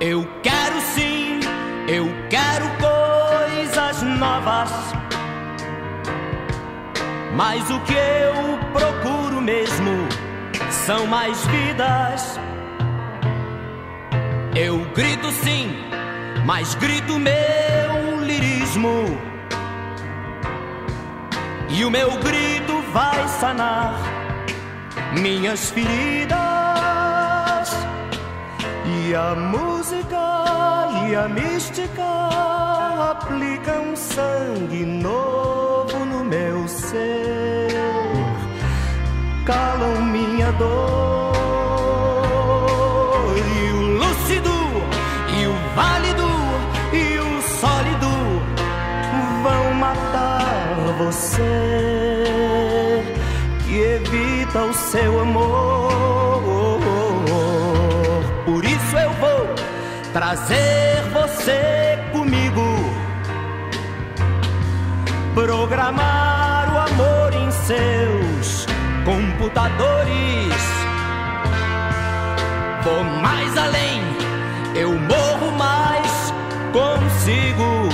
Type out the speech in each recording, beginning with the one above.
Eu quero sim, eu quero coisas novas. Mas o que eu procuro mesmo são mais vidas. Eu grito sim, mas grito meu lirismo. E o meu grito vai sanar minhas feridas. E a música e a mística aplicam sangue novo no meu ser, calam minha dor. E o lúcido, e o válido, e o sólido vão matar você que evita o seu amor. Trazer você comigo, programar o amor em seus computadores. Vou mais além, eu morro mais consigo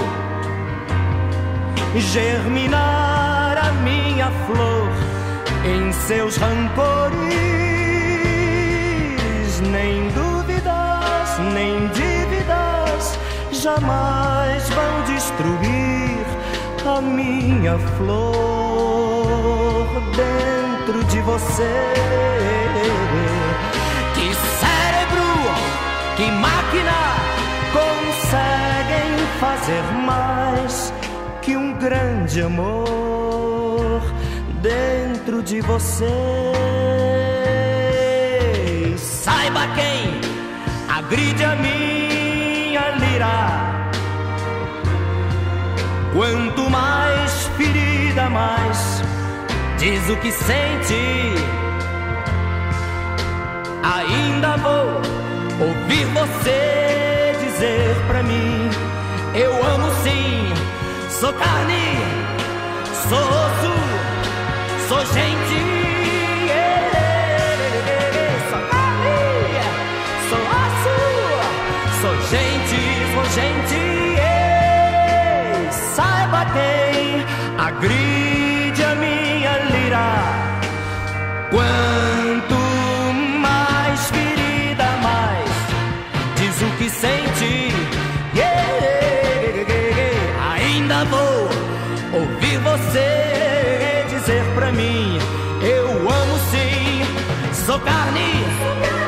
germinar a minha flor em seus rancores. Jamais vão destruir a minha flor dentro de você. Que cérebro, que máquina conseguem fazer mais que um grande amor dentro de você. Saiba quem agride a minha Quanto mais ferida, mais diz o que sente. Ainda vou ouvir você dizer pra mim: Eu amo sim, sou carne, sou osso, sou gente. Patriotismo, gente, ei, saiba quem agride a minha lira. Quanto mais ferida, mais diz o que sente. Ainda vou ouvir você dizer pra mim: Eu amo sim, sou carne. Sou carne.